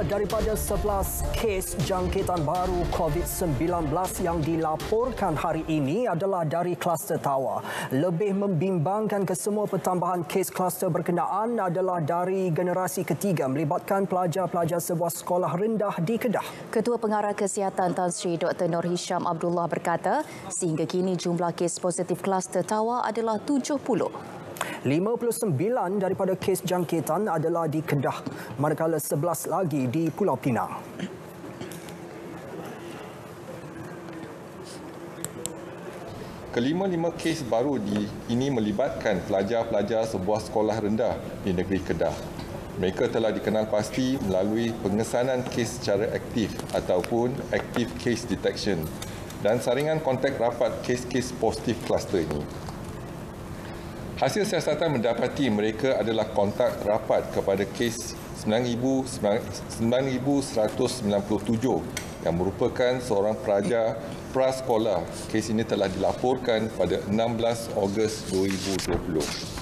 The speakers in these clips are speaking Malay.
Daripada 11 kes jangkitan baru COVID-19 yang dilaporkan hari ini adalah dari kluster Tawa. Lebih membimbangkan kesemua pertambahan kes kluster berkenaan adalah dari generasi ketiga melibatkan pelajar-pelajar sebuah sekolah rendah di Kedah. Ketua Pengarah Kesihatan Tan Sri Dr. Nur Hisham Abdullah berkata, sehingga kini jumlah kes positif kluster Tawa adalah 70. 59 daripada kes jangkitan adalah di Kedah, manakala 11 lagi di Pulau Pinang. Kelima-lima kes baru di ini melibatkan pelajar-pelajar sebuah sekolah rendah di negeri Kedah. Mereka telah dikenal pasti melalui pengesanan kes secara aktif ataupun active case detection dan saringan kontak rapat kes-kes positif kluster ini. Hasil siasatan mendapati mereka adalah kontak rapat kepada kes 9,197 yang merupakan seorang pelajar prasekolah. Kes ini telah dilaporkan pada 16 Ogos 2020.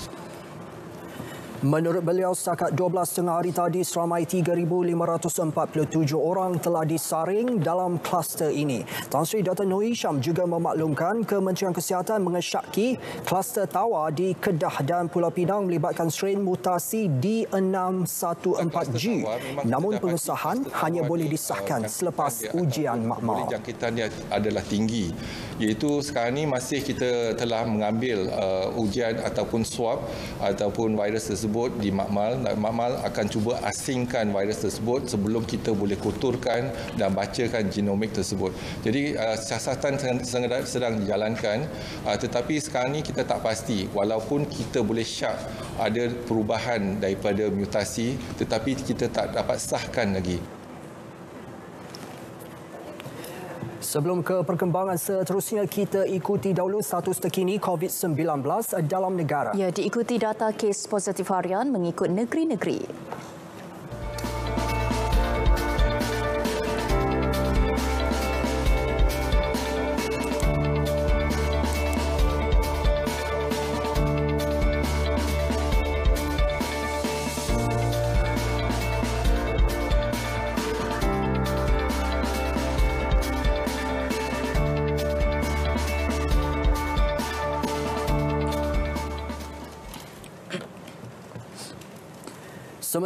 Menurut beliau, setakat 12 tengah hari tadi, seramai 3,547 orang telah disaring dalam kluster ini. Tan Sri Dr. Noh Hisham juga memaklumkan Kementerian Kesihatan mengesyaki kluster tawa di Kedah dan Pulau Pinang melibatkan strain mutasi D614G. Namun pengesahan hanya boleh disahkan selepas ujian makmal. Jangkitannya adalah tinggi iaitu sekarang ini masih kita telah mengambil uh, ujian ataupun swab ataupun virus tersebut di makmal. Makmal akan cuba asingkan virus tersebut sebelum kita boleh kuturkan dan bacakan genomik tersebut. Jadi uh, siasatan sedang, sedang dijalankan. Uh, tetapi sekarang ini kita tak pasti. Walaupun kita boleh syak ada perubahan daripada mutasi tetapi kita tak dapat sahkan lagi Sebelum ke perkembangan seterusnya, kita ikuti dahulu status terkini COVID-19 dalam negara. Ya, diikuti data kes positif harian mengikut negeri-negeri.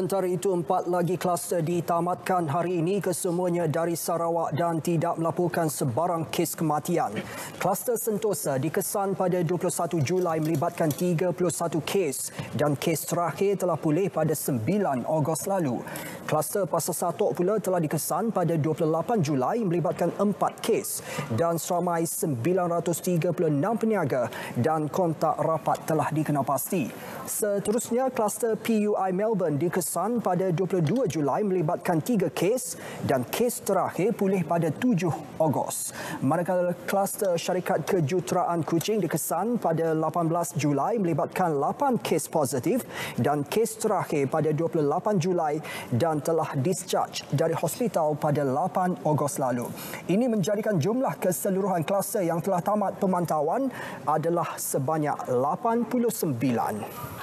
Sementara itu, empat lagi kluster ditamatkan hari ini kesemuanya dari Sarawak dan tidak melaporkan sebarang kes kematian. Kluster Sentosa dikesan pada 21 Julai melibatkan 31 kes dan kes terakhir telah pulih pada 9 Ogos lalu. Kluster Pasar Satok pula telah dikesan pada 28 Julai melibatkan 4 kes dan seramai 936 peniaga dan kontak rapat telah dikenal pasti. Seterusnya, kluster PUI Melbourne di kesan pada 22 Julai melibatkan tiga kes dan kes terakhir pulih pada 7 Ogos. Manakala kluster syarikat kejuruteraan kucing dikesan pada 18 Julai melibatkan 8 kes positif dan kes terakhir pada 28 Julai dan telah discharge dari hospital pada 8 Ogos lalu. Ini menjadikan jumlah keseluruhan kluster yang telah tamat pemantauan adalah sebanyak 89.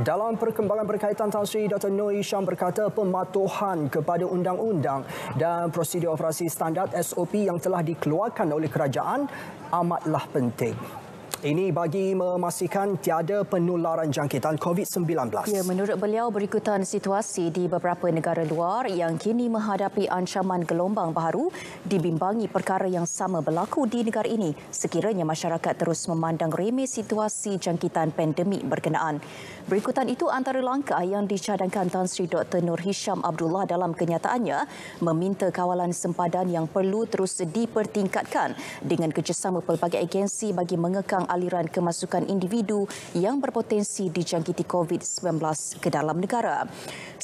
Dalam perkembangan berkaitan Tan Sri Dr. Noh Hisham berkata pematuhan kepada undang-undang dan prosedur operasi standard SOP yang telah dikeluarkan oleh kerajaan amatlah penting. Ini bagi memastikan tiada penularan jangkitan COVID-19. Ya, menurut beliau berikutan situasi di beberapa negara luar yang kini menghadapi ancaman gelombang baru dibimbangi perkara yang sama berlaku di negara ini sekiranya masyarakat terus memandang remeh situasi jangkitan pandemik berkenaan. Berikutan itu antara langkah yang dicadangkan Tan Sri Dr. Nur Hisham Abdullah dalam kenyataannya meminta kawalan sempadan yang perlu terus dipertingkatkan dengan kerjasama pelbagai agensi bagi mengekang aliran kemasukan individu yang berpotensi dijangkiti COVID-19 ke dalam negara.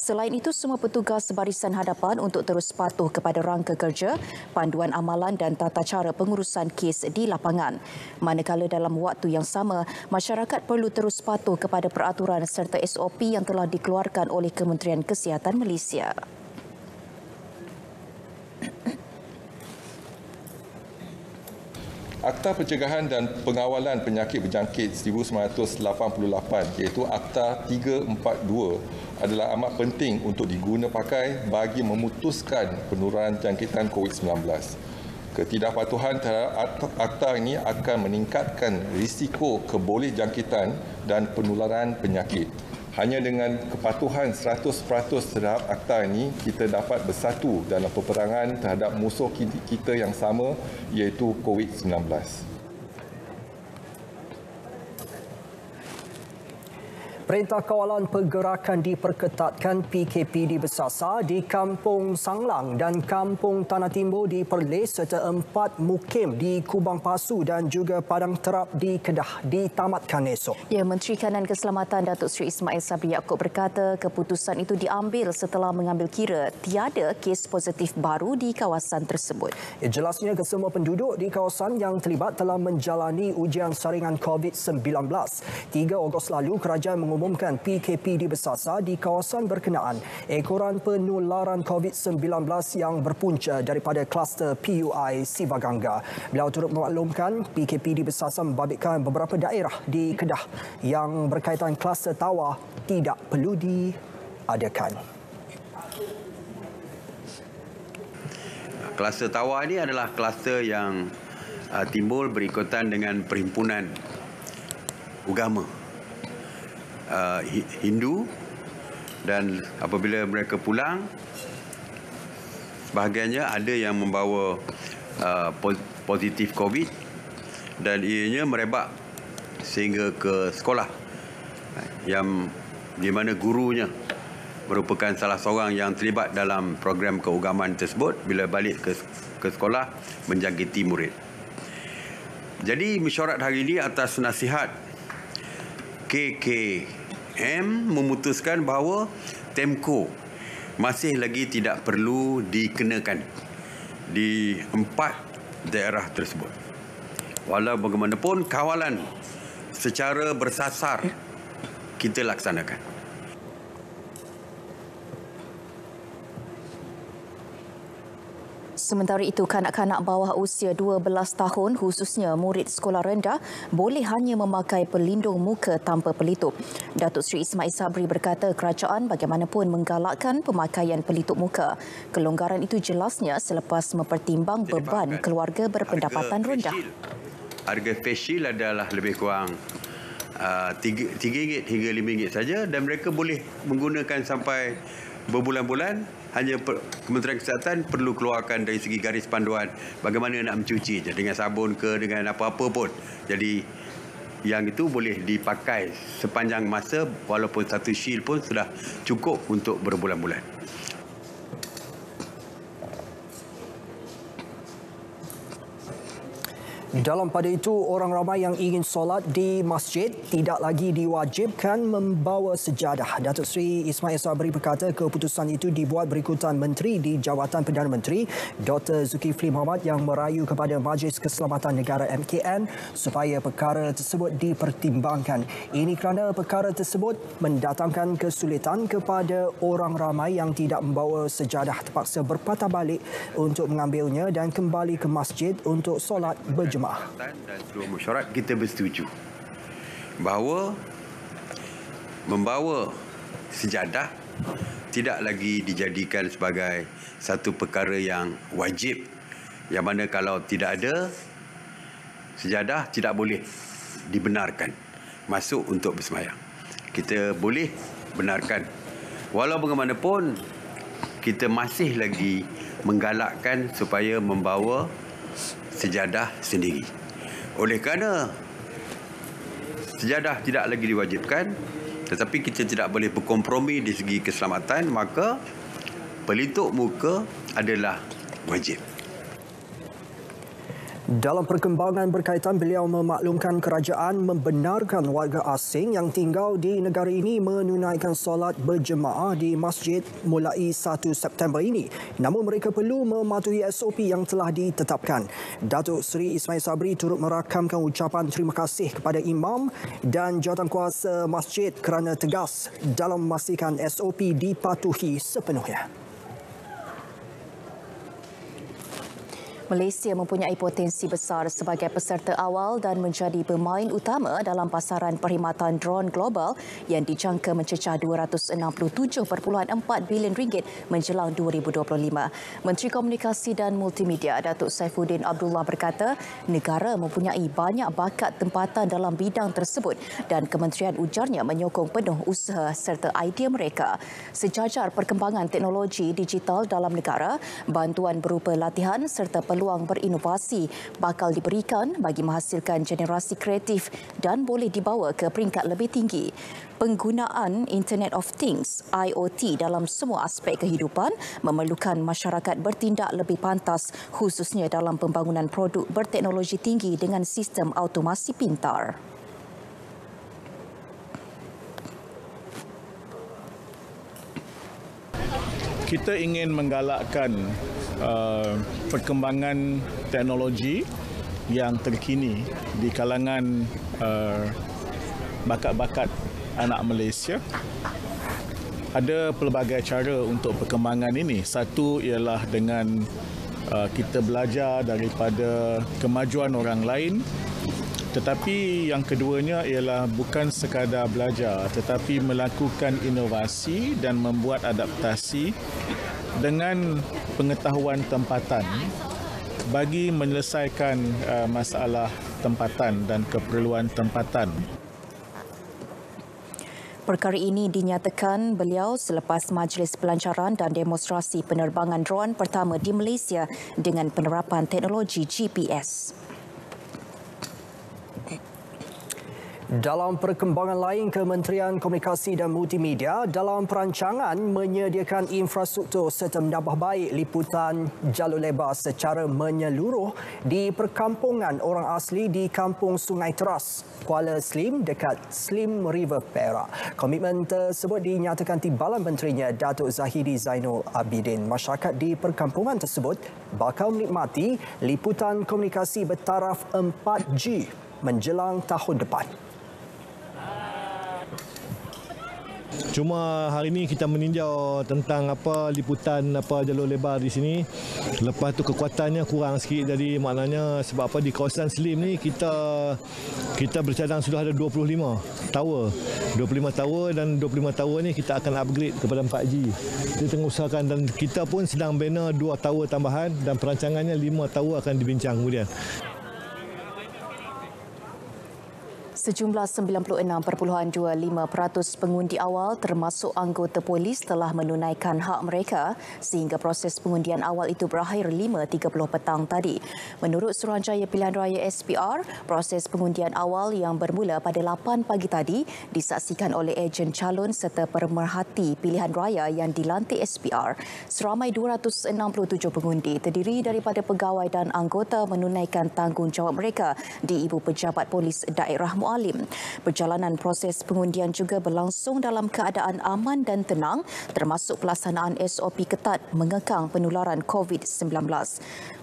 Selain itu, semua petugas barisan hadapan untuk terus patuh kepada rangka kerja, panduan amalan dan tata cara pengurusan kes di lapangan. Manakala dalam waktu yang sama, masyarakat perlu terus patuh kepada peraturan serta SOP yang telah dikeluarkan oleh Kementerian Kesihatan Malaysia. Akta Pencegahan dan Pengawalan Penyakit Berjangkit 1988 iaitu Akta 342 adalah amat penting untuk diguna pakai bagi memutuskan penurunan jangkitan COVID-19. Ketidakpatuhan terhadap akta ini akan meningkatkan risiko keboleh jangkitan dan penularan penyakit. Hanya dengan kepatuhan 100% terhadap akta ini, kita dapat bersatu dalam peperangan terhadap musuh kita yang sama iaitu COVID-19. Perintah Kawalan Pergerakan diperketatkan PKP di Besasa di Kampung Sanglang dan Kampung Tanah Timur di Perlis serta empat mukim di Kubang Pasu dan juga Padang Terap di Kedah ditamatkan esok. Ya, Menteri Kanan Keselamatan Datuk Seri Ismail Sabri Yaakob berkata keputusan itu diambil setelah mengambil kira tiada kes positif baru di kawasan tersebut. Ya, jelasnya kesemua penduduk di kawasan yang terlibat telah menjalani ujian saringan COVID-19. 3 Ogos lalu kerajaan mengumumkan mengumumkan PKP di Besasa di kawasan berkenaan ekoran penularan COVID-19 yang berpunca daripada kluster PUI Sivagangga. Beliau turut memaklumkan PKP di Besasa membabitkan beberapa daerah di Kedah yang berkaitan kluster tawa tidak perlu diadakan. Kluster tawa ini adalah kluster yang uh, timbul berikutan dengan perhimpunan agama uh, Hindu dan apabila mereka pulang sebahagiannya ada yang membawa uh, positif COVID dan ianya merebak sehingga ke sekolah yang di mana gurunya merupakan salah seorang yang terlibat dalam program keugaman tersebut bila balik ke ke sekolah menjangkiti murid. Jadi mesyuarat hari ini atas nasihat KKM memutuskan bahawa Temco masih lagi tidak perlu dikenakan di empat daerah tersebut. Walau bagaimanapun kawalan secara bersasar kita laksanakan. Sementara itu, kanak-kanak bawah usia 12 tahun khususnya murid sekolah rendah boleh hanya memakai pelindung muka tanpa pelitup. Datuk Seri Ismail Sabri berkata kerajaan bagaimanapun menggalakkan pemakaian pelitup muka. Kelonggaran itu jelasnya selepas mempertimbang beban keluarga berpendapatan rendah. Harga face shield adalah lebih kurang uh, RM3 hingga RM5 saja dan mereka boleh menggunakan sampai berbulan-bulan hanya per, Kementerian Kesihatan perlu keluarkan dari segi garis panduan bagaimana nak mencuci dengan sabun ke dengan apa-apa pun. Jadi yang itu boleh dipakai sepanjang masa walaupun satu shield pun sudah cukup untuk berbulan-bulan. Dalam pada itu, orang ramai yang ingin solat di masjid tidak lagi diwajibkan membawa sejadah. Datuk Seri Ismail Sabri berkata keputusan itu dibuat berikutan Menteri di Jawatan Perdana Menteri Dr. Zulkifli Mohamad yang merayu kepada Majlis Keselamatan Negara MKN supaya perkara tersebut dipertimbangkan. Ini kerana perkara tersebut mendatangkan kesulitan kepada orang ramai yang tidak membawa sejadah terpaksa berpatah balik untuk mengambilnya dan kembali ke masjid untuk solat berjemaah jemaah. Dan seluruh mesyuarat kita bersetuju bahawa membawa sejadah tidak lagi dijadikan sebagai satu perkara yang wajib yang mana kalau tidak ada sejadah tidak boleh dibenarkan masuk untuk bersemayang. Kita boleh benarkan walau bagaimanapun kita masih lagi menggalakkan supaya membawa sejadah sendiri. Oleh kerana sejadah tidak lagi diwajibkan tetapi kita tidak boleh berkompromi di segi keselamatan maka pelitup muka adalah wajib. Dalam perkembangan berkaitan, beliau memaklumkan kerajaan membenarkan warga asing yang tinggal di negara ini menunaikan solat berjemaah di masjid mulai 1 September ini. Namun mereka perlu mematuhi SOP yang telah ditetapkan. Datuk Seri Ismail Sabri turut merakamkan ucapan terima kasih kepada imam dan jawatan kuasa masjid kerana tegas dalam memastikan SOP dipatuhi sepenuhnya. Malaysia mempunyai potensi besar sebagai peserta awal dan menjadi pemain utama dalam pasaran perkhidmatan drone global yang dijangka mencecah 267.4 bilion ringgit menjelang 2025. Menteri Komunikasi dan Multimedia Datuk Saifuddin Abdullah berkata, negara mempunyai banyak bakat tempatan dalam bidang tersebut dan kementerian ujarnya menyokong penuh usaha serta idea mereka. Sejajar perkembangan teknologi digital dalam negara, bantuan berupa latihan serta peluang berinovasi bakal diberikan bagi menghasilkan generasi kreatif dan boleh dibawa ke peringkat lebih tinggi. Penggunaan Internet of Things IoT dalam semua aspek kehidupan memerlukan masyarakat bertindak lebih pantas khususnya dalam pembangunan produk berteknologi tinggi dengan sistem automasi pintar. kita ingin menggalakkan uh, perkembangan teknologi yang terkini di kalangan uh, bakat-bakat anak Malaysia. Ada pelbagai cara untuk perkembangan ini. Satu ialah dengan uh, kita belajar daripada kemajuan orang lain tetapi yang keduanya ialah bukan sekadar belajar tetapi melakukan inovasi dan membuat adaptasi dengan pengetahuan tempatan bagi menyelesaikan uh, masalah tempatan dan keperluan tempatan. Perkara ini dinyatakan beliau selepas majlis pelancaran dan demonstrasi penerbangan drone pertama di Malaysia dengan penerapan teknologi GPS. Dalam perkembangan lain, Kementerian Komunikasi dan Multimedia dalam perancangan menyediakan infrastruktur serta menambah baik liputan jalur lebar secara menyeluruh di perkampungan orang asli di Kampung Sungai Teras, Kuala Slim dekat Slim River Perak. Komitmen tersebut dinyatakan Timbalan Menterinya Datuk Zahidi Zainul Abidin. Masyarakat di perkampungan tersebut bakal menikmati liputan komunikasi bertaraf 4G menjelang tahun depan. Cuma hari ini kita meninjau tentang apa liputan apa jalur lebar di sini. Lepas tu kekuatannya kurang sikit jadi maknanya sebab apa di kawasan Slim ni kita kita bercadang sudah ada 25 tower. 25 tower dan 25 tower ni kita akan upgrade kepada 4G. Kita tengah usahakan dan kita pun sedang bina 2 tower tambahan dan perancangannya 5 tower akan dibincang kemudian. Sejumlah 96.25% pengundi awal termasuk anggota polis telah menunaikan hak mereka sehingga proses pengundian awal itu berakhir 5.30 petang tadi. Menurut Suruhanjaya Pilihan Raya SPR, proses pengundian awal yang bermula pada 8 pagi tadi disaksikan oleh ejen calon serta pemerhati pilihan raya yang dilantik SPR. Seramai 267 pengundi terdiri daripada pegawai dan anggota menunaikan tanggungjawab mereka di Ibu Pejabat Polis Daerah Muar Alim. Perjalanan proses pengundian juga berlangsung dalam keadaan aman dan tenang termasuk pelaksanaan SOP ketat mengekang penularan COVID-19.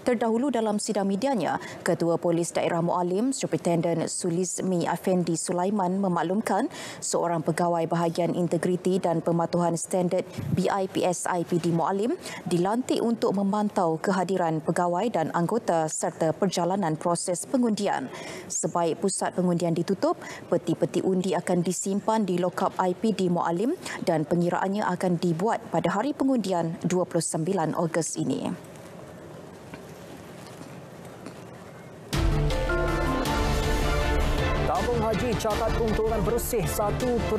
Terdahulu dalam sidang medianya, Ketua Polis Daerah Mualim, Superintendent Sulizmi Afendi Sulaiman memaklumkan seorang pegawai bahagian integriti dan pematuhan standard BIPS IPD Mualim dilantik untuk memantau kehadiran pegawai dan anggota serta perjalanan proses pengundian. Sebaik pusat pengundian ditutup, peti-peti undi akan disimpan di lokap IPD Mualim dan pengiraannya akan dibuat pada hari pengundian 29 Ogos ini. Haji catat keuntungan bersih 1.6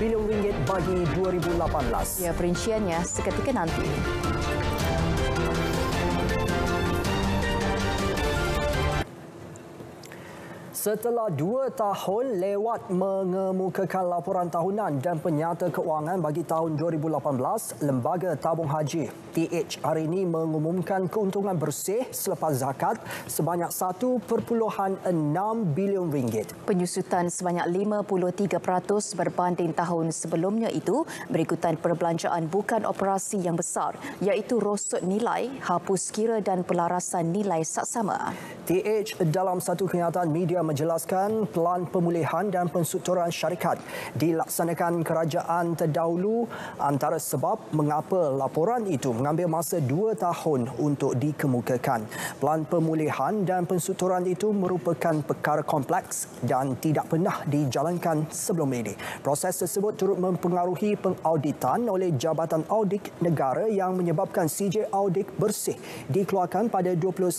bilion ringgit bagi 2018. Ya, perinciannya seketika nanti. Setelah dua tahun lewat mengemukakan laporan tahunan dan penyata keuangan bagi tahun 2018, Lembaga Tabung Haji TH hari ini mengumumkan keuntungan bersih selepas zakat sebanyak 1.6 bilion ringgit. Penyusutan sebanyak 53% berbanding tahun sebelumnya itu berikutan perbelanjaan bukan operasi yang besar iaitu rosot nilai, hapus kira dan pelarasan nilai saksama. TH dalam satu kenyataan media jelaskan pelan pemulihan dan penstrukturan syarikat dilaksanakan kerajaan terdahulu antara sebab mengapa laporan itu mengambil masa dua tahun untuk dikemukakan. Pelan pemulihan dan penstrukturan itu merupakan perkara kompleks dan tidak pernah dijalankan sebelum ini. Proses tersebut turut mempengaruhi pengauditan oleh Jabatan Audit Negara yang menyebabkan CJ Audit bersih dikeluarkan pada 21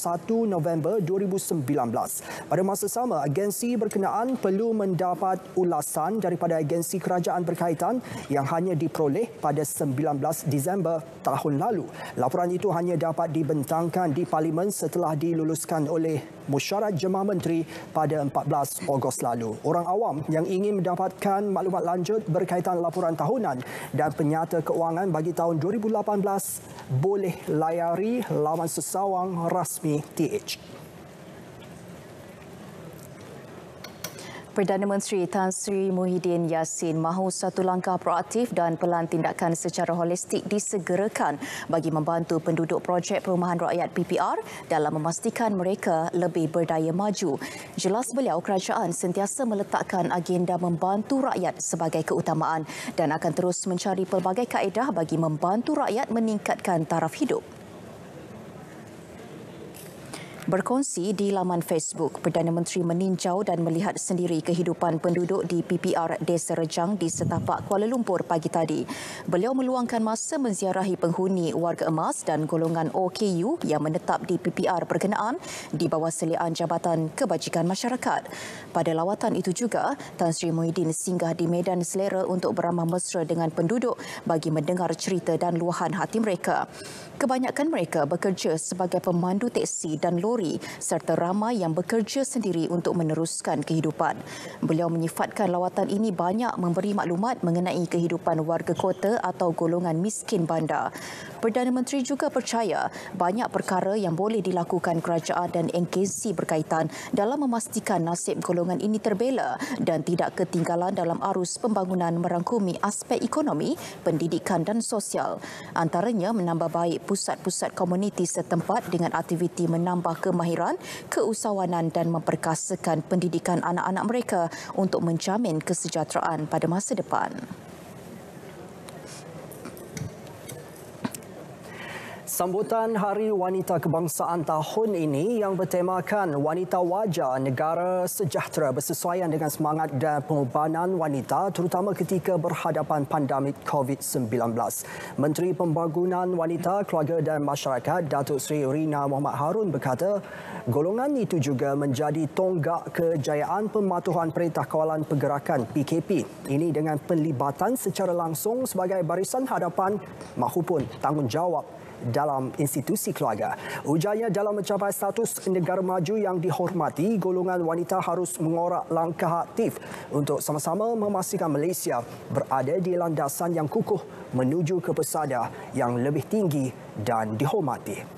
November 2019. Pada masa sama, agensi berkenaan perlu mendapat ulasan daripada agensi kerajaan berkaitan yang hanya diperoleh pada 19 Disember tahun lalu. Laporan itu hanya dapat dibentangkan di Parlimen setelah diluluskan oleh Musyarat Jemaah Menteri pada 14 Ogos lalu. Orang awam yang ingin mendapatkan maklumat lanjut berkaitan laporan tahunan dan penyata keuangan bagi tahun 2018 boleh layari laman sesawang rasmi TH. Perdana Menteri Tan Sri Muhyiddin Yassin mahu satu langkah proaktif dan pelan tindakan secara holistik disegerakan bagi membantu penduduk projek perumahan rakyat PPR dalam memastikan mereka lebih berdaya maju. Jelas beliau kerajaan sentiasa meletakkan agenda membantu rakyat sebagai keutamaan dan akan terus mencari pelbagai kaedah bagi membantu rakyat meningkatkan taraf hidup. Berkongsi di laman Facebook, Perdana Menteri meninjau dan melihat sendiri kehidupan penduduk di PPR Desa Rejang di setapak Kuala Lumpur pagi tadi. Beliau meluangkan masa menziarahi penghuni warga emas dan golongan OKU yang menetap di PPR berkenaan di bawah seliaan Jabatan Kebajikan Masyarakat. Pada lawatan itu juga, Tan Sri Muhyiddin singgah di Medan Selera untuk beramah mesra dengan penduduk bagi mendengar cerita dan luahan hati mereka. Kebanyakan mereka bekerja sebagai pemandu teksi dan lori serta ramai yang bekerja sendiri untuk meneruskan kehidupan. Beliau menyifatkan lawatan ini banyak memberi maklumat mengenai kehidupan warga kota atau golongan miskin bandar. Perdana Menteri juga percaya banyak perkara yang boleh dilakukan kerajaan dan NKC berkaitan dalam memastikan nasib golongan ini terbela dan tidak ketinggalan dalam arus pembangunan merangkumi aspek ekonomi, pendidikan dan sosial. Antaranya menambah baik pusat-pusat komuniti setempat dengan aktiviti menambah kemahiran, keusahawanan dan memperkasakan pendidikan anak-anak mereka untuk menjamin kesejahteraan pada masa depan. Sambutan Hari Wanita Kebangsaan tahun ini yang bertemakan Wanita Wajah Negara Sejahtera bersesuaian dengan semangat dan pengorbanan wanita terutama ketika berhadapan pandemik COVID-19. Menteri Pembangunan Wanita, Keluarga dan Masyarakat Datuk Seri Rina Muhammad Harun berkata, golongan itu juga menjadi tonggak kejayaan pematuhan Perintah Kawalan Pergerakan PKP. Ini dengan penlibatan secara langsung sebagai barisan hadapan mahupun tanggungjawab dalam institusi keluarga. Ujarnya dalam mencapai status negara maju yang dihormati, golongan wanita harus mengorak langkah aktif untuk sama-sama memastikan Malaysia berada di landasan yang kukuh menuju ke pesada yang lebih tinggi dan dihormati.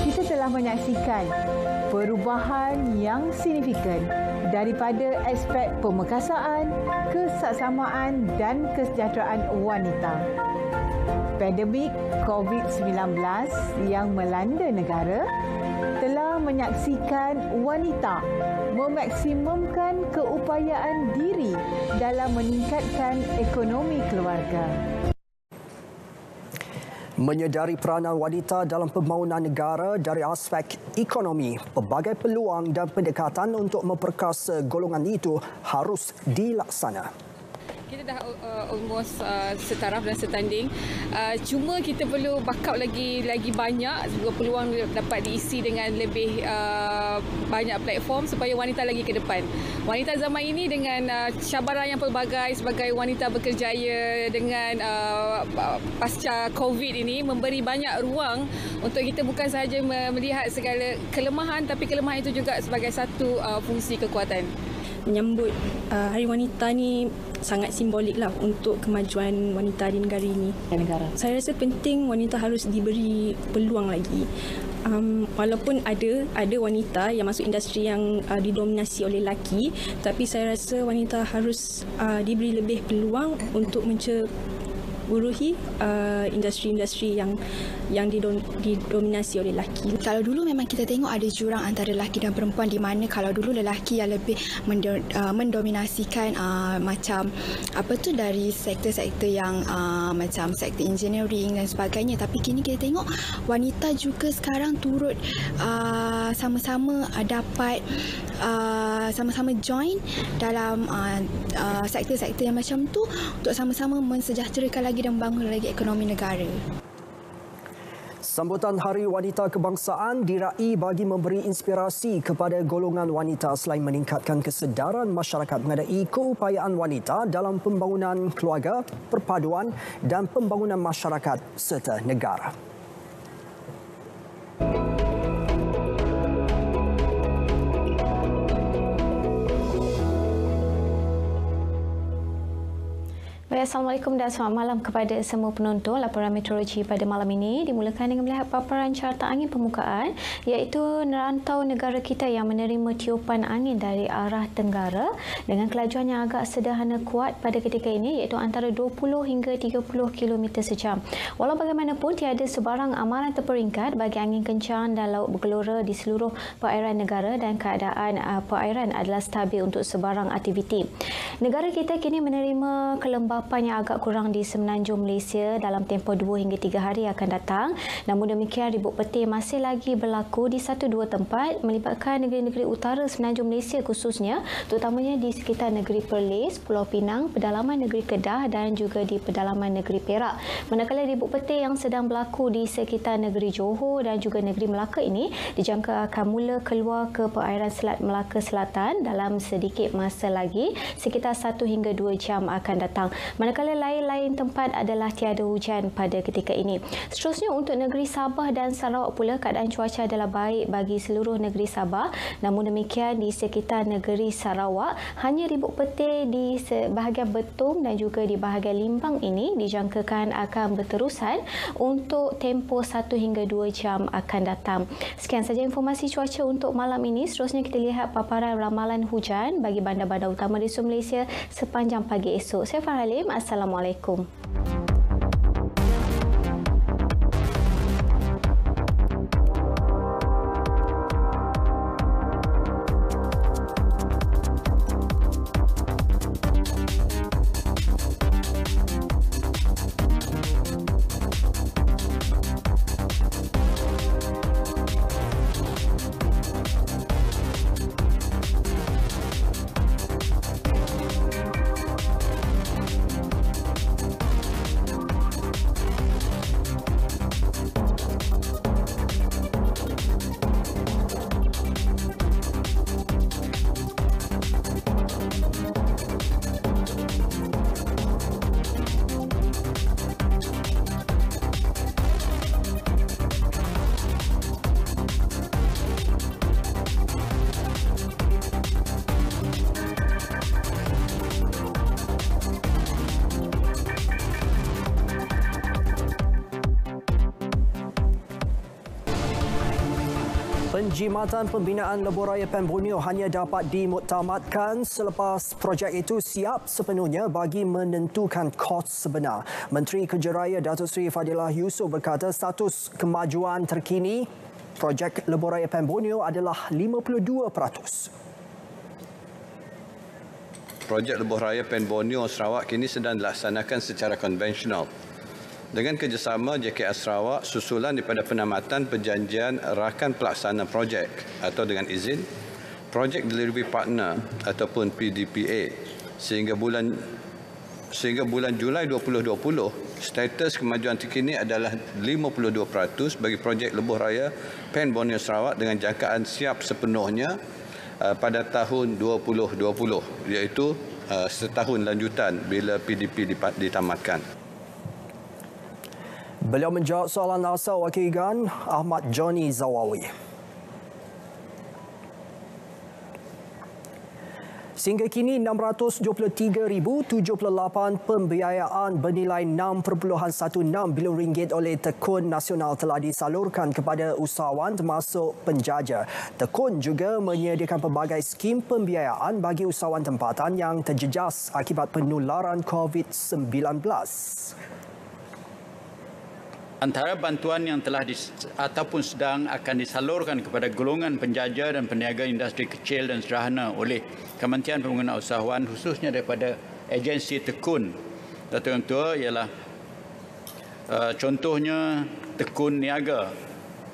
Kita telah menyaksikan perubahan yang signifikan daripada aspek pemekasaan, kesaksamaan dan kesejahteraan wanita. Pandemik COVID-19 yang melanda negara telah menyaksikan wanita memaksimumkan keupayaan diri dalam meningkatkan ekonomi keluarga menyedari peranan wanita dalam pembangunan negara dari aspek ekonomi, pelbagai peluang dan pendekatan untuk memperkasa golongan itu harus dilaksanakan kita dah uh, almost uh, setaraf dan setanding. Uh, cuma kita perlu backup lagi lagi banyak peluang dapat diisi dengan lebih uh, banyak platform supaya wanita lagi ke depan. Wanita zaman ini dengan uh, cabaran yang pelbagai sebagai wanita berkerjaya dengan uh, pasca COVID ini memberi banyak ruang untuk kita bukan sahaja melihat segala kelemahan tapi kelemahan itu juga sebagai satu uh, fungsi kekuatan menyambut uh, Hari Wanita ni sangat simbolik lah untuk kemajuan wanita di negara ini. Negara. Saya rasa penting wanita harus diberi peluang lagi. Um, walaupun ada ada wanita yang masuk industri yang uh, didominasi oleh lelaki, tapi saya rasa wanita harus uh, diberi lebih peluang untuk menceburuhi uh, industri-industri yang yang didominasi oleh lelaki. Kalau dulu memang kita tengok ada jurang antara lelaki dan perempuan di mana kalau dulu lelaki yang lebih uh, mendominasikan uh, macam apa tu dari sektor-sektor yang uh, macam sektor engineering dan sebagainya tapi kini kita tengok wanita juga sekarang turut uh, sama-sama uh, dapat uh, sama-sama join dalam uh, uh, sektor-sektor yang macam tu untuk sama-sama mensejahterakan lagi dan membangun lagi ekonomi negara. Sambutan Hari Wanita Kebangsaan diraih bagi memberi inspirasi kepada golongan wanita selain meningkatkan kesedaran masyarakat mengenai keupayaan wanita dalam pembangunan keluarga, perpaduan dan pembangunan masyarakat serta negara. Baik, Assalamualaikum dan selamat malam kepada semua penonton. Laporan meteorologi pada malam ini dimulakan dengan melihat paparan carta angin permukaan iaitu nerantau negara kita yang menerima tiupan angin dari arah tenggara dengan kelajuan yang agak sederhana kuat pada ketika ini iaitu antara 20 hingga 30 km sejam. Walau bagaimanapun tiada sebarang amaran terperingkat bagi angin kencang dan laut bergelora di seluruh perairan negara dan keadaan uh, perairan adalah stabil untuk sebarang aktiviti. Negara kita kini menerima kelembapan kegelapan yang agak kurang di semenanjung Malaysia dalam tempoh 2 hingga 3 hari akan datang. Namun demikian, ribut petir masih lagi berlaku di satu dua tempat melibatkan negeri-negeri utara semenanjung Malaysia khususnya terutamanya di sekitar negeri Perlis, Pulau Pinang, pedalaman negeri Kedah dan juga di pedalaman negeri Perak. Manakala ribut petir yang sedang berlaku di sekitar negeri Johor dan juga negeri Melaka ini dijangka akan mula keluar ke perairan Selat Melaka Selatan dalam sedikit masa lagi sekitar 1 hingga 2 jam akan datang manakala lain-lain tempat adalah tiada hujan pada ketika ini. Seterusnya untuk negeri Sabah dan Sarawak pula keadaan cuaca adalah baik bagi seluruh negeri Sabah. Namun demikian di sekitar negeri Sarawak hanya ribut petir di bahagian Betung dan juga di bahagian Limbang ini dijangkakan akan berterusan untuk tempoh 1 hingga 2 jam akan datang. Sekian saja informasi cuaca untuk malam ini. Seterusnya kita lihat paparan ramalan hujan bagi bandar-bandar utama di seluruh Malaysia sepanjang pagi esok. Saya Farah Halim. Assalamualaikum. Penjimatan pembinaan lebuh raya Borneo hanya dapat dimuktamadkan selepas projek itu siap sepenuhnya bagi menentukan kos sebenar. Menteri Kerja Raya Datuk Seri Fadilah Yusof berkata status kemajuan terkini projek lebuh raya Borneo adalah 52%. Projek lebuh raya Pen Borneo Sarawak kini sedang dilaksanakan secara konvensional dengan kerjasama JKR Sarawak susulan daripada penamatan perjanjian rakan pelaksana projek atau dengan izin Project Delivery Partner ataupun PDPA sehingga bulan sehingga bulan Julai 2020 status kemajuan terkini adalah 52% bagi projek lebuh raya Pen Borneo Sarawak dengan jangkaan siap sepenuhnya uh, pada tahun 2020 iaitu uh, setahun lanjutan bila PDP ditamatkan. Beliau menjawab soalan asal wakil GAN Ahmad Johnny Zawawi. Sehingga kini 623,078 pembiayaan bernilai 6.16 bilion ringgit oleh Tekun Nasional telah disalurkan kepada usahawan termasuk penjaja. Tekun juga menyediakan pelbagai skim pembiayaan bagi usahawan tempatan yang terjejas akibat penularan COVID-19. Antara bantuan yang telah dis, ataupun sedang akan disalurkan kepada golongan penjaja dan peniaga industri kecil dan sederhana oleh Kementerian Pembangunan Usahawan khususnya daripada agensi tekun Datuk Yang Tua ialah uh, contohnya tekun niaga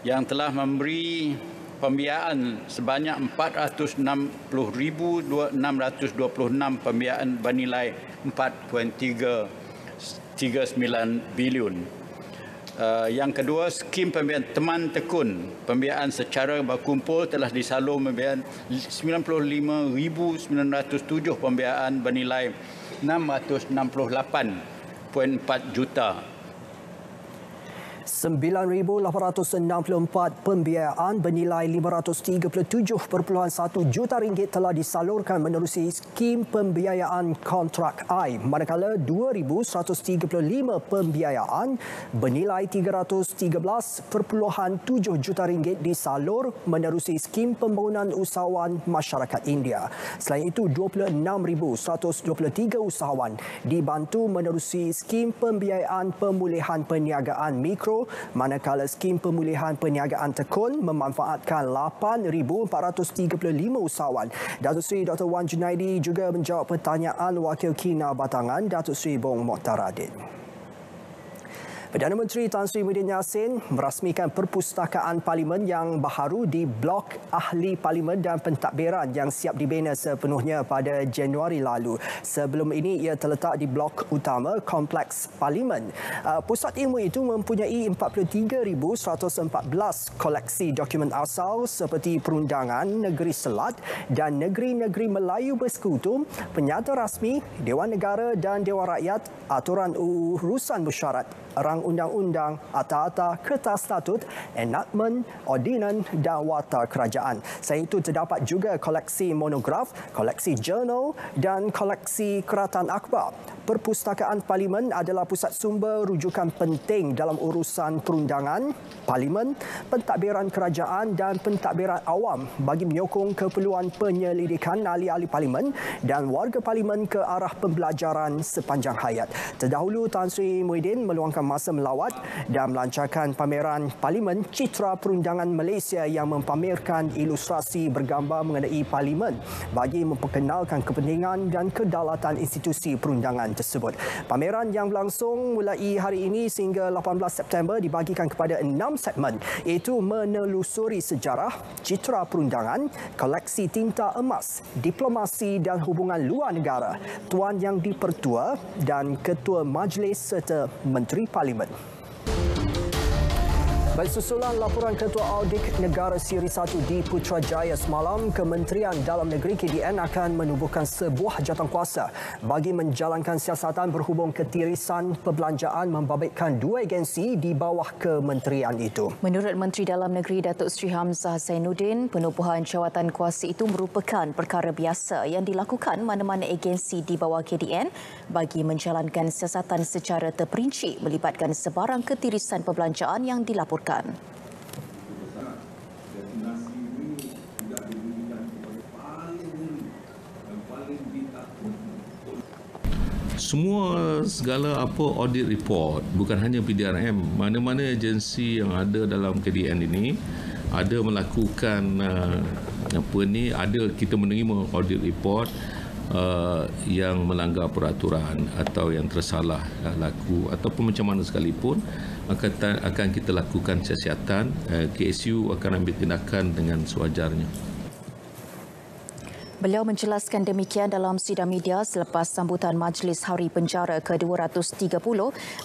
yang telah memberi pembiayaan sebanyak 460,626 pembiayaan bernilai 4.39 bilion. Uh, yang kedua, skim pembiayaan teman tekun. Pembiayaan secara berkumpul telah disalur pembiayaan 95,907 pembiayaan bernilai 668.4 juta 9,864 pembiayaan bernilai 537.1 juta ringgit telah disalurkan menerusi skim pembiayaan kontrak I manakala 2,135 pembiayaan bernilai 313.7 juta ringgit disalur menerusi skim pembangunan usahawan masyarakat India. Selain itu 26,123 usahawan dibantu menerusi skim pembiayaan pemulihan perniagaan mikro manakala skim pemulihan perniagaan tekun memanfaatkan 8,435 usahawan. Datuk Seri Dr. Wan Junaidi juga menjawab pertanyaan Wakil Kina Batangan Datuk Seri Bong Mokhtaradin. Perdana Menteri Tan Sri Muhyiddin Yassin merasmikan perpustakaan parlimen yang baharu di Blok Ahli Parlimen dan Pentadbiran yang siap dibina sepenuhnya pada Januari lalu. Sebelum ini ia terletak di blok utama Kompleks Parlimen. Uh, pusat ilmu itu mempunyai 43,114 koleksi dokumen asal seperti perundangan negeri Selat dan negeri-negeri Melayu bersekutu, penyata rasmi, Dewan Negara dan Dewan Rakyat, aturan urusan bersyarat rang undang-undang, ata-ata, kertas statut, enakmen, ordinan dan wata kerajaan. Selain itu terdapat juga koleksi monograf, koleksi jurnal dan koleksi keratan akhbar. Perpustakaan Parlimen adalah pusat sumber rujukan penting dalam urusan perundangan, Parlimen, pentadbiran kerajaan dan pentadbiran awam bagi menyokong keperluan penyelidikan ahli-ahli Parlimen dan warga Parlimen ke arah pembelajaran sepanjang hayat. Terdahulu Tan Sri Muhyiddin meluangkan masa melawat dan melancarkan pameran Parlimen Citra Perundangan Malaysia yang mempamerkan ilustrasi bergambar mengenai Parlimen bagi memperkenalkan kepentingan dan kedaulatan institusi perundangan tersebut. Pameran yang berlangsung mulai hari ini sehingga 18 September dibagikan kepada enam segmen iaitu menelusuri sejarah, citra perundangan, koleksi tinta emas, diplomasi dan hubungan luar negara, Tuan Yang Dipertua dan Ketua Majlis serta Menteri Parlimen. Baik susulan laporan Ketua Audit Negara Siri 1 di Putrajaya semalam, Kementerian Dalam Negeri KDN akan menubuhkan sebuah jawatankuasa bagi menjalankan siasatan berhubung ketirisan perbelanjaan membabitkan dua agensi di bawah kementerian itu. Menurut Menteri Dalam Negeri Datuk Seri Hamzah Zainuddin, penubuhan jawatankuasa itu merupakan perkara biasa yang dilakukan mana-mana agensi di bawah KDN bagi menjalankan siasatan secara terperinci melibatkan sebarang ketirisan perbelanjaan yang dilaporkan dilakukan. Semua segala apa audit report bukan hanya PDRM mana-mana agensi yang ada dalam KDN ini ada melakukan uh, apa ni ada kita menerima audit report uh, yang melanggar peraturan atau yang tersalah uh, laku ataupun macam mana sekalipun akan akan kita lakukan siasatan uh, KSU akan ambil tindakan dengan sewajarnya. Beliau menjelaskan demikian dalam sidang media selepas sambutan Majlis Hari Penjara ke-230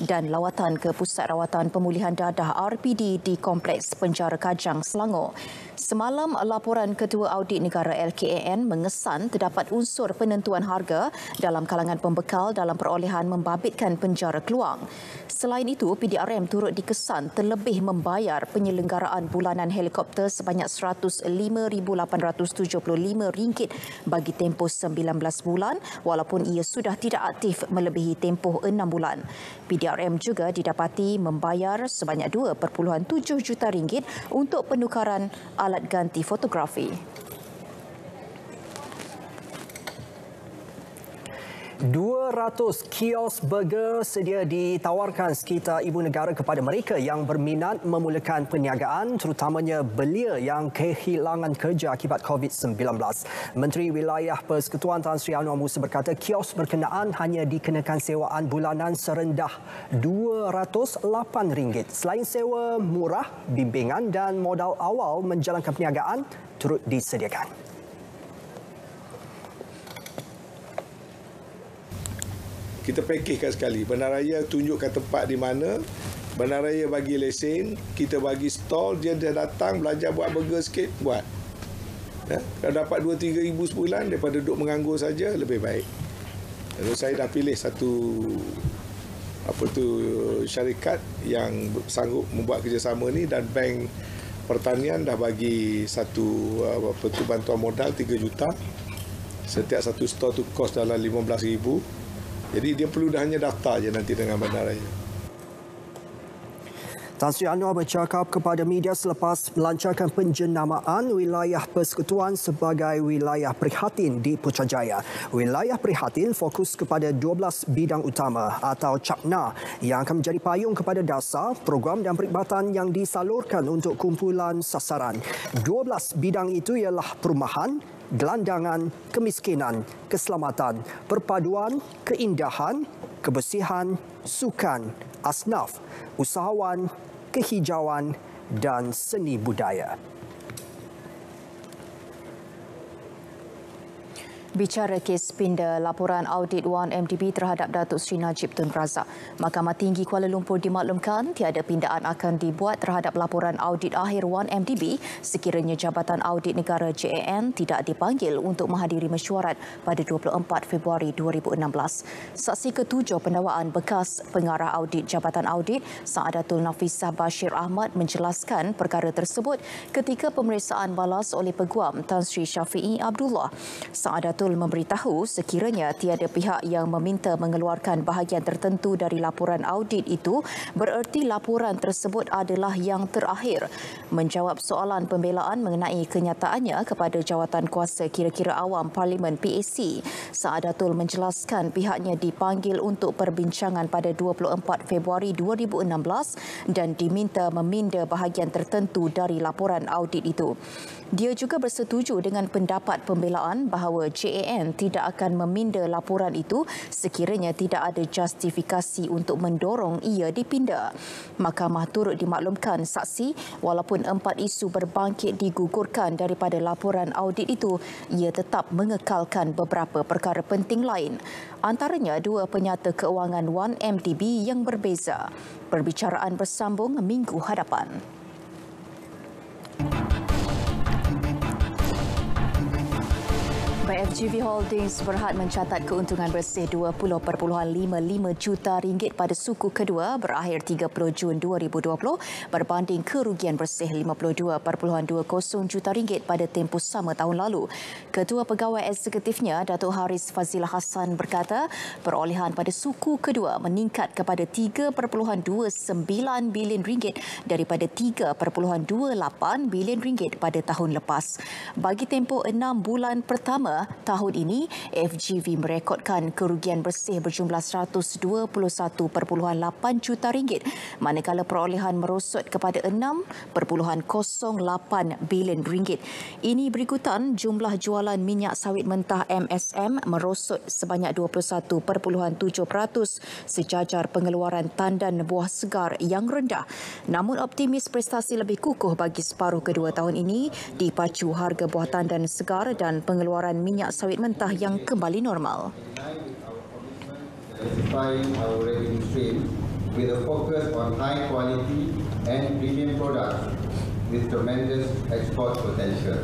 dan lawatan ke Pusat Rawatan Pemulihan Dadah RPD di Kompleks Penjara Kajang, Selangor. Semalam, laporan Ketua Audit Negara LKAN mengesan terdapat unsur penentuan harga dalam kalangan pembekal dalam perolehan membabitkan penjara keluang. Selain itu, PDRM turut dikesan terlebih membayar penyelenggaraan bulanan helikopter sebanyak RM105,875 bagi tempoh 19 bulan walaupun ia sudah tidak aktif melebihi tempoh 6 bulan. PDRM juga didapati membayar sebanyak 2.7 juta ringgit untuk penukaran alat ganti fotografi. 200 kios burger sedia ditawarkan sekitar ibu negara kepada mereka yang berminat memulakan perniagaan terutamanya belia yang kehilangan kerja akibat COVID-19. Menteri Wilayah Persekutuan Tan Sri Anwar Musa berkata kios berkenaan hanya dikenakan sewaan bulanan serendah RM208. Selain sewa murah, bimbingan dan modal awal menjalankan perniagaan turut disediakan. Kita package sekali. Bandaraya tunjukkan tempat di mana, Bandaraya bagi lesen, kita bagi stall, dia dah datang belajar buat burger sikit, buat. Ya? Kalau dapat 2-3 ribu sebulan daripada duduk menganggur saja, lebih baik. Lalu saya dah pilih satu apa tu syarikat yang sanggup membuat kerjasama ni dan bank pertanian dah bagi satu apa tu bantuan modal 3 juta setiap satu store tu kos dalam 15 ribu jadi dia perlu hanya daftar je nanti dengan bandaraya. Tan Sri Anwar bercakap kepada media selepas melancarkan penjenamaan wilayah persekutuan sebagai wilayah prihatin di Putrajaya. Wilayah prihatin fokus kepada 12 bidang utama atau CAPNA yang akan menjadi payung kepada dasar program dan perkhidmatan yang disalurkan untuk kumpulan sasaran. 12 bidang itu ialah perumahan, gelandangan, kemiskinan, keselamatan, perpaduan, keindahan, kebersihan, sukan, asnaf, usahawan, kehijauan dan seni budaya. Bicara kes pindah laporan audit Wan MDB terhadap Datuk Sri Najib Tun Razak, Mahkamah Tinggi Kuala Lumpur dimaklumkan tiada pindaan akan dibuat terhadap laporan audit akhir Wan MDB sekiranya Jabatan Audit Negara JAN tidak dipanggil untuk menghadiri mesyuarat pada 24 Februari 2016. Saksi ketujuh pendawaan bekas pengarah audit Jabatan Audit Saadatul Nafisah Bashir Ahmad menjelaskan perkara tersebut ketika pemeriksaan balas oleh Peguam Tan Sri Syafi'i Abdullah. Saadatul Fatul memberitahu sekiranya tiada pihak yang meminta mengeluarkan bahagian tertentu dari laporan audit itu bererti laporan tersebut adalah yang terakhir. Menjawab soalan pembelaan mengenai kenyataannya kepada jawatan kuasa kira-kira awam Parlimen PAC, Saadatul menjelaskan pihaknya dipanggil untuk perbincangan pada 24 Februari 2016 dan diminta meminda bahagian tertentu dari laporan audit itu. Dia juga bersetuju dengan pendapat pembelaan bahawa JAN tidak akan meminda laporan itu sekiranya tidak ada justifikasi untuk mendorong ia dipinda. Mahkamah turut dimaklumkan saksi walaupun empat isu berbangkit digugurkan daripada laporan audit itu, ia tetap mengekalkan beberapa perkara penting lain. Antaranya dua penyata keuangan 1MDB yang berbeza. Perbicaraan bersambung minggu hadapan. FGV Holdings berhad mencatat keuntungan bersih 20.55 juta ringgit pada suku kedua berakhir 30 Jun 2020 berbanding kerugian bersih 52.20 juta ringgit pada tempoh sama tahun lalu. Ketua Pegawai Eksekutifnya Datuk Haris Fazilah Hassan berkata perolehan pada suku kedua meningkat kepada 3.29 bilion ringgit daripada 3.28 bilion ringgit pada tahun lepas. Bagi tempoh enam bulan pertama tahun ini FGV merekodkan kerugian bersih berjumlah 121.8 juta ringgit manakala perolehan merosot kepada 6.08 bilion ringgit. Ini berikutan jumlah jualan minyak sawit mentah MSM merosot sebanyak 21.7% sejajar pengeluaran tandan buah segar yang rendah. Namun optimis prestasi lebih kukuh bagi separuh kedua tahun ini dipacu harga buah tandan segar dan pengeluaran minyak minyak sawit mentah yang kembali normal. with a focus on high quality and premium products with tremendous export potential.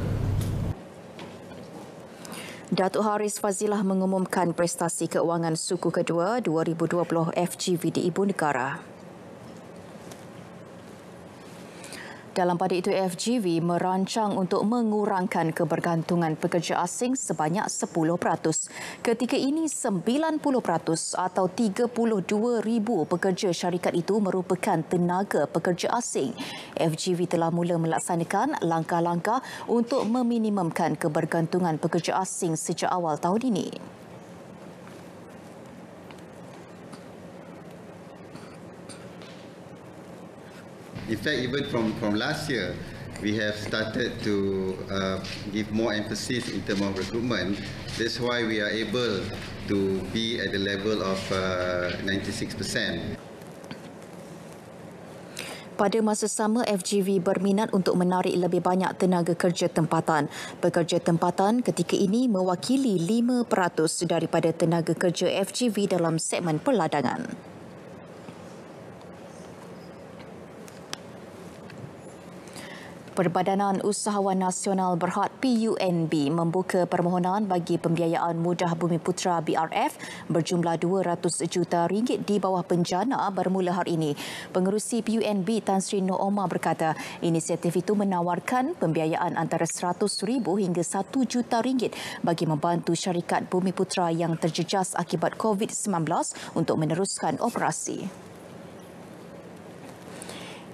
Datuk Haris Fazilah mengumumkan prestasi keuangan suku kedua 2020 FGV di Ibu Negara. Dalam pada itu, FGV merancang untuk mengurangkan kebergantungan pekerja asing sebanyak 10%. Ketika ini, 90% atau 32,000 pekerja syarikat itu merupakan tenaga pekerja asing. FGV telah mula melaksanakan langkah-langkah untuk meminimumkan kebergantungan pekerja asing sejak awal tahun ini. In fact, even from, from last year, we have started to uh, give more emphasis in terms of recruitment. That's why we are able to be at the level of uh, 96%. Pada masa sama, FGV berminat untuk menarik lebih banyak tenaga kerja tempatan. Pekerja tempatan ketika ini mewakili 5% daripada tenaga kerja FGV dalam segmen perladangan. Perbadanan Usahawan Nasional Berhad PUNB membuka permohonan bagi pembiayaan mudah Bumi Putra BRF berjumlah 200 juta ringgit di bawah penjana bermula hari ini. Pengerusi PUNB Tan Sri Noor Omar berkata, inisiatif itu menawarkan pembiayaan antara 100 ribu hingga 1 juta ringgit bagi membantu syarikat Bumi Putra yang terjejas akibat COVID-19 untuk meneruskan operasi.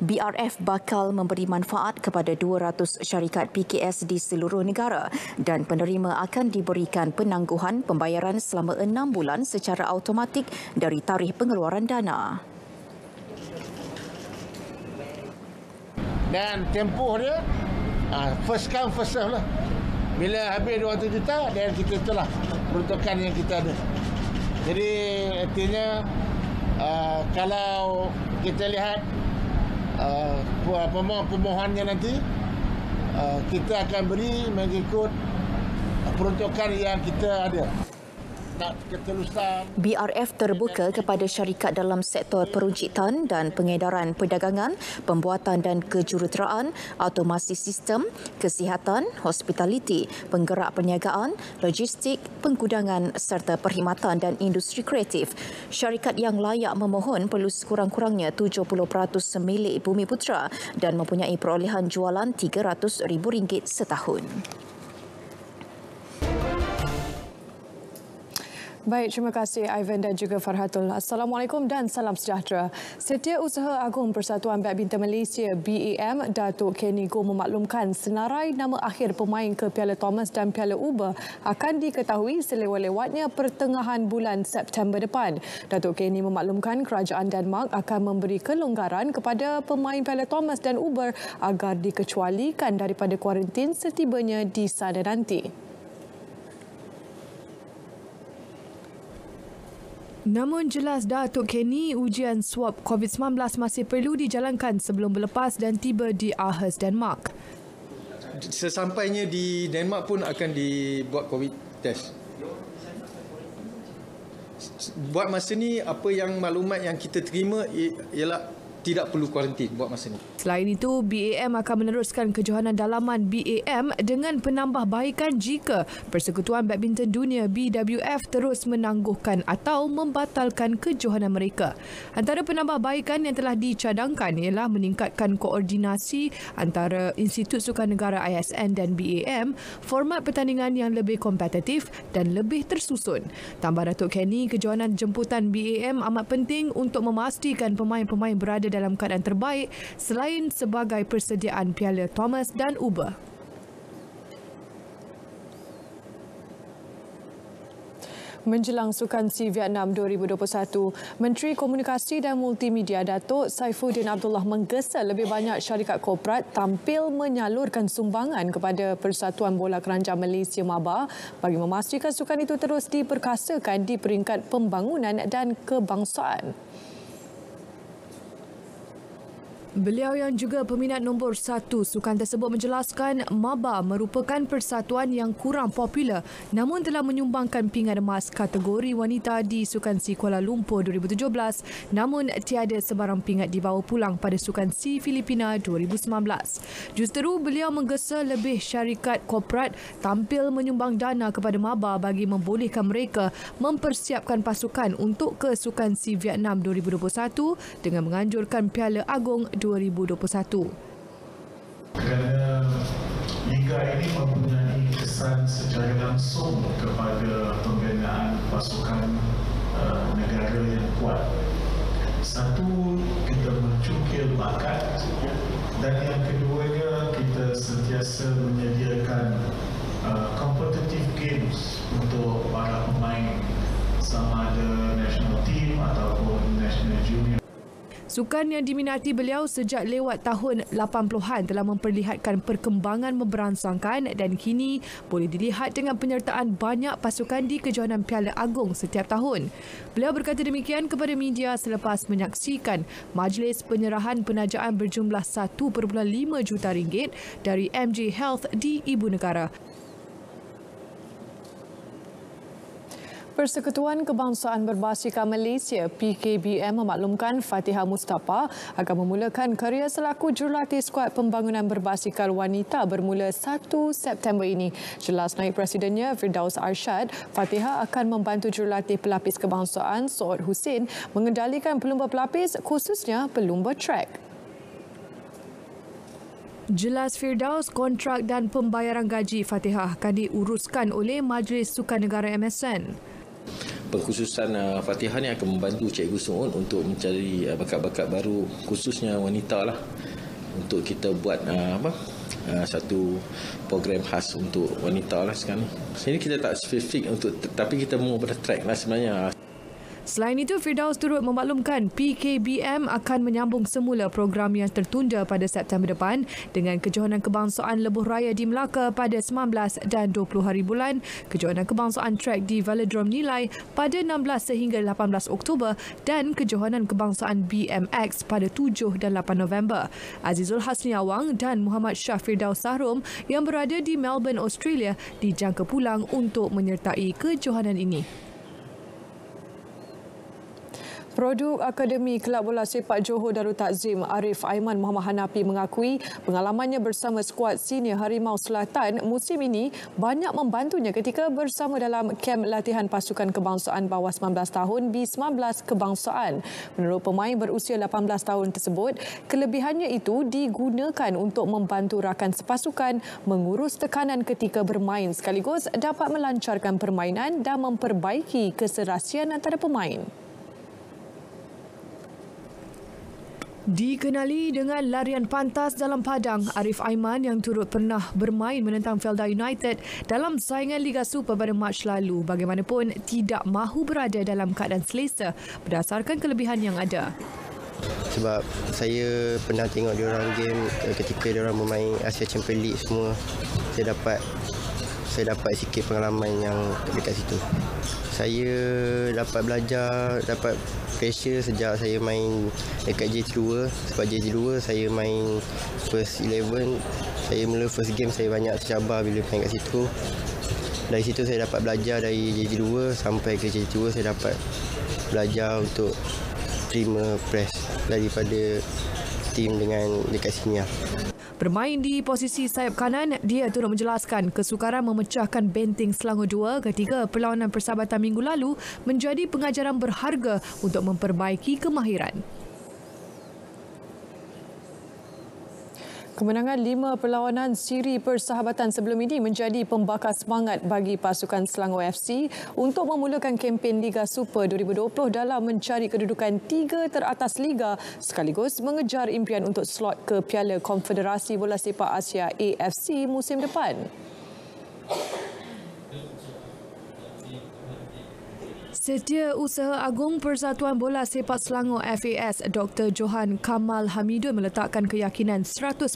BRF bakal memberi manfaat kepada 200 syarikat PKS di seluruh negara dan penerima akan diberikan penangguhan pembayaran selama 6 bulan secara automatik dari tarikh pengeluaran dana. Dan tempoh dia ah, first come first serve lah. Bila habis 200 juta dan kita itulah peruntukan yang kita ada. Jadi artinya uh, kalau kita lihat uh, pemohonnya nanti uh, kita akan beri mengikut peruntukan yang kita ada. BRF terbuka kepada syarikat dalam sektor peruncitan dan pengedaran perdagangan, pembuatan dan kejuruteraan, automasi sistem, kesihatan, hospitality, penggerak perniagaan, logistik, penggudangan serta perkhidmatan dan industri kreatif. Syarikat yang layak memohon perlu sekurang-kurangnya 70% milik Bumi Putra dan mempunyai perolehan jualan RM300,000 setahun. Baik, terima kasih Ivan dan juga Farhatul. Assalamualaikum dan salam sejahtera. Setiausaha Agung Persatuan Badminton Malaysia BAM Datuk Kenny Go memaklumkan senarai nama akhir pemain ke Piala Thomas dan Piala Uber akan diketahui selewat-lewatnya pertengahan bulan September depan. Datuk Kenny memaklumkan kerajaan Denmark akan memberi kelonggaran kepada pemain Piala Thomas dan Uber agar dikecualikan daripada kuarantin setibanya di sana nanti. Namun jelas Datuk Kenny, ujian swab COVID-19 masih perlu dijalankan sebelum berlepas dan tiba di Aarhus, Denmark. Sesampainya di Denmark pun akan dibuat COVID test. Buat masa ni, apa yang maklumat yang kita terima ialah tidak perlu kuarantin buat masa ini. Selain itu, BAM akan meneruskan kejohanan dalaman BAM dengan penambahbaikan jika Persekutuan Badminton Dunia BWF terus menangguhkan atau membatalkan kejohanan mereka. Antara penambahbaikan yang telah dicadangkan ialah meningkatkan koordinasi antara Institut Sukan Negara ISN dan BAM, format pertandingan yang lebih kompetitif dan lebih tersusun. Tambah Datuk Kenny, kejohanan jemputan BAM amat penting untuk memastikan pemain-pemain berada dalam keadaan terbaik selain sebagai persediaan Piala Thomas dan Uber. Menjelang Sukan Si Vietnam 2021, Menteri Komunikasi dan Multimedia Datuk Saifuddin Abdullah menggesa lebih banyak syarikat korporat tampil menyalurkan sumbangan kepada Persatuan Bola Keranjang Malaysia MABA bagi memastikan sukan itu terus diperkasakan di peringkat pembangunan dan kebangsaan. Beliau yang juga peminat nombor satu sukan tersebut menjelaskan MABA merupakan persatuan yang kurang popular namun telah menyumbangkan pinggan emas kategori wanita di Sukan Si Kuala Lumpur 2017 namun tiada sebarang pingat dibawa pulang pada Sukan Si Filipina 2019. Justeru beliau menggesa lebih syarikat korporat tampil menyumbang dana kepada MABA bagi membolehkan mereka mempersiapkan pasukan untuk ke Sukan Si Vietnam 2021 dengan menganjurkan Piala Agong 2021. Kerana Liga ini mempunyai kesan secara langsung kepada pembinaan pasukan uh, negara yang kuat. Satu, kita mencukil bakat dan yang keduanya kita sentiasa menyediakan uh, competitive games untuk para pemain sama ada national team ataupun. Sukan yang diminati beliau sejak lewat tahun 80-an telah memperlihatkan perkembangan memberansangkan dan kini boleh dilihat dengan penyertaan banyak pasukan di kejohanan Piala Agong setiap tahun. Beliau berkata demikian kepada media selepas menyaksikan majlis penyerahan penajaan berjumlah 1.5 juta ringgit dari MJ Health di Ibu Negara. Persekutuan Kebangsaan Berbasikal Malaysia PKBM memaklumkan Fatihah Mustafa akan memulakan kerjaya selaku jurulatih skuad pembangunan berbasikal wanita bermula 1 September ini. Jelas naik presidennya Firdaus Arshad, Fatihah akan membantu jurulatih pelapis kebangsaan Sood Hussein mengendalikan pelumba pelapis khususnya pelumba track. Jelas Firdaus, kontrak dan pembayaran gaji Fatihah akan diuruskan oleh Majlis Sukan Negara MSN pengkhususan uh, Fatihah ni akan membantu Cikgu Suun untuk mencari uh, bakat-bakat baru khususnya wanita lah untuk kita buat uh, apa uh, satu program khas untuk wanita lah sekarang ni. Sini kita tak spesifik untuk tapi kita mau pada track lah sebenarnya. Selain itu, Firdaus turut memaklumkan PKBM akan menyambung semula program yang tertunda pada September depan dengan kejohanan kebangsaan Lebuh Raya di Melaka pada 19 dan 20 hari bulan, kejohanan kebangsaan track di Velodrome Nilai pada 16 sehingga 18 Oktober dan kejohanan kebangsaan BMX pada 7 dan 8 November. Azizul Hasni Awang dan Muhammad Shah Firdaus Sahrum yang berada di Melbourne, Australia dijangka pulang untuk menyertai kejohanan ini. Produk Akademi Kelab Bola Sepak Johor Darul Takzim Arif Aiman Muhammad Hanapi mengakui pengalamannya bersama skuad senior Harimau Selatan musim ini banyak membantunya ketika bersama dalam kem latihan pasukan kebangsaan bawah 19 tahun B19 kebangsaan. Menurut pemain berusia 18 tahun tersebut, kelebihannya itu digunakan untuk membantu rakan sepasukan mengurus tekanan ketika bermain sekaligus dapat melancarkan permainan dan memperbaiki keserasian antara pemain. Dikenali dengan larian pantas dalam padang, Arif Aiman yang turut pernah bermain menentang Felda United dalam saingan Liga Super pada Mac lalu bagaimanapun tidak mahu berada dalam keadaan selesa berdasarkan kelebihan yang ada. Sebab saya pernah tengok diorang game ketika diorang bermain Asia Champions League semua. Saya dapat saya dapat sikit pengalaman yang dekat situ. Saya dapat belajar, dapat pressure sejak saya main dekat JT2 sebab JT2 saya main first 11 saya mula first game saya banyak tercabar bila main kat situ. Dari situ saya dapat belajar dari JT2 sampai ke JT2 saya dapat belajar untuk terima press daripada tim dengan dekat sini lah. Bermain di posisi sayap kanan, dia turut menjelaskan kesukaran memecahkan benteng Selangor 2 ketika perlawanan persahabatan minggu lalu menjadi pengajaran berharga untuk memperbaiki kemahiran. Kemenangan lima perlawanan siri persahabatan sebelum ini menjadi pembakar semangat bagi pasukan Selangor FC untuk memulakan kempen Liga Super 2020 dalam mencari kedudukan tiga teratas Liga sekaligus mengejar impian untuk slot ke Piala Konfederasi Bola Sepak Asia AFC musim depan. Setiausaha Agung Persatuan Bola Sepak Selangor FAS Dr. Johan Kamal Hamidun meletakkan keyakinan 100%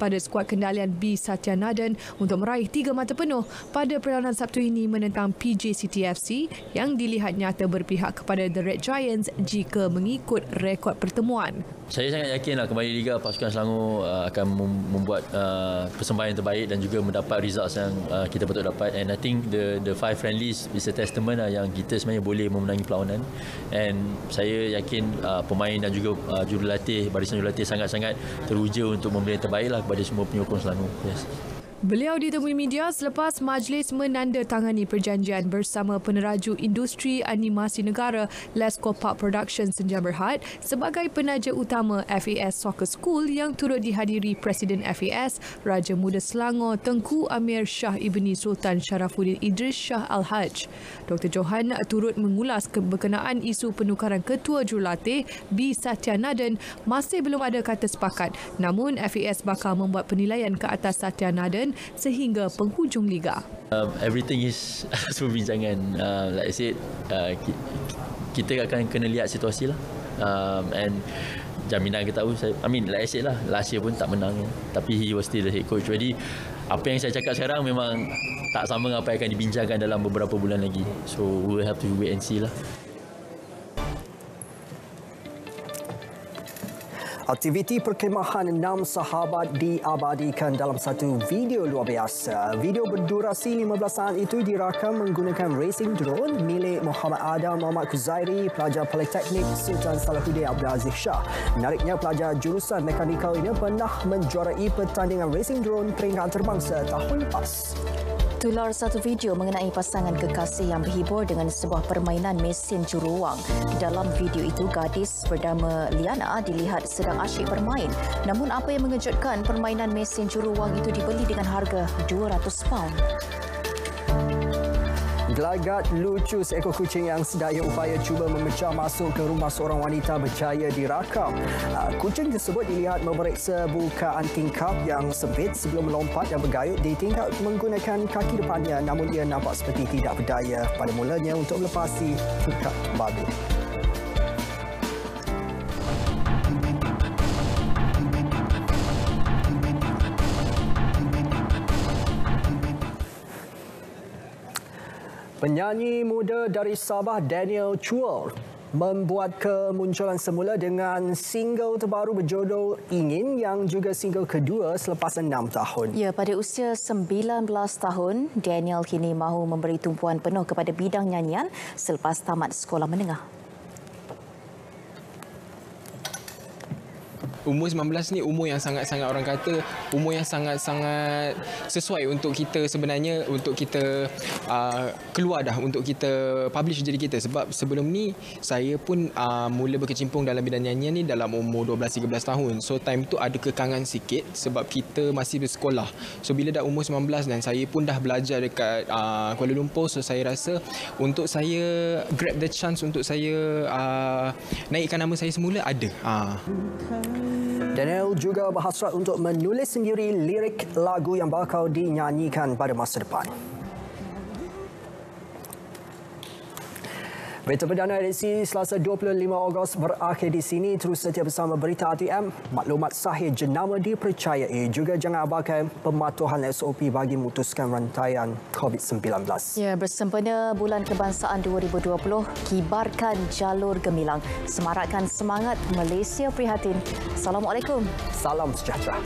pada skuad kendalian B Satya Naden untuk meraih tiga mata penuh pada perlawanan Sabtu ini menentang PJ City FC yang dilihat nyata berpihak kepada The Red Giants jika mengikut rekod pertemuan. Saya sangat yakinlah kembali Liga pasukan Selangor uh, akan membuat uh, persembahan terbaik dan juga mendapat results yang uh, kita betul dapat and I think the the five friendlies is a testament uh, yang kita sebenarnya boleh memenangi perlawanan and saya yakin uh, pemain dan juga uh, jurulatih barisan jurulatih sangat-sangat teruja untuk memberi yang terbaik lah kepada semua penyokong Selangor. Yes. Beliau ditemui media selepas majlis menandatangani perjanjian bersama peneraju industri animasi negara Lesko Park Productions Senja Berhad sebagai penaja utama FAS Soccer School yang turut dihadiri Presiden FAS Raja Muda Selangor Tengku Amir Shah Ibni Sultan Sharafuddin Idris Shah Al-Haj. Dr. Johan turut mengulas berkenaan isu penukaran ketua jurulatih B. Satya Naden masih belum ada kata sepakat namun FAS bakal membuat penilaian ke atas Satya Naden sehingga penghujung liga. Um, everything is perbincangan. Uh, like I said, uh, kita akan kena lihat situasi lah. um, and jaminan kita tahu saya, I mean like I said lah last year pun tak menang tapi he was still the head coach jadi apa yang saya cakap sekarang memang tak sama dengan apa yang akan dibincangkan dalam beberapa bulan lagi. So we will have to wait and see lah Aktiviti perkemahan enam sahabat diabadikan dalam satu video luar biasa. Video berdurasi 15 saat itu dirakam menggunakan racing drone milik Muhammad Adam Muhammad Kuzairi, pelajar Politeknik Sultan Salahuddin Abdul Aziz Shah. Menariknya, pelajar jurusan mekanikal ini pernah menjuarai pertandingan racing drone peringkat terbangsa tahun lepas. Tular satu video mengenai pasangan kekasih yang berhibur dengan sebuah permainan mesin juruwang. Dalam video itu, gadis bernama Liana dilihat sedang asyik bermain. Namun apa yang mengejutkan, permainan mesin juruwang itu dibeli dengan harga 200 pound. Gelagat lucu seekor kucing yang sedaya upaya cuba memecah masuk ke rumah seorang wanita berjaya dirakam. Ah, kucing tersebut dilihat memeriksa bukaan tingkap yang sempit sebelum melompat dan bergayut di tingkap menggunakan kaki depannya namun ia nampak seperti tidak berdaya pada mulanya untuk melepasi tingkap babi. Penyanyi muda dari Sabah Daniel Chua membuat kemunculan semula dengan single terbaru berjudul Ingin yang juga single kedua selepas enam tahun. Ya, pada usia 19 tahun, Daniel kini mahu memberi tumpuan penuh kepada bidang nyanyian selepas tamat sekolah menengah. Umur 19 ni umur yang sangat-sangat orang kata umur yang sangat-sangat sesuai untuk kita sebenarnya untuk kita uh, keluar dah untuk kita publish diri kita. Sebab sebelum ni saya pun uh, mula berkecimpung dalam bidang nyanyian ni dalam umur 12-13 tahun. So time tu ada kekangan sikit sebab kita masih bersekolah. So bila dah umur 19 dan saya pun dah belajar dekat uh, Kuala Lumpur so saya rasa untuk saya grab the chance untuk saya uh, naikkan nama saya semula ada. Uh. Daniel juga berhasrat untuk menulis sendiri lirik lagu yang bakal dinyanyikan pada masa depan. Berita perdana edisi Selasa 25 Ogos berakhir di sini. Terus setia bersama Berita RTM. Maklumat sahih jenama dipercayai. Juga jangan abaikan pematuhan SOP bagi memutuskan rantaian COVID-19. Ya, bersempena Bulan Kebangsaan 2020, kibarkan jalur gemilang. Semarakkan semangat Malaysia prihatin. Assalamualaikum. Salam sejahtera.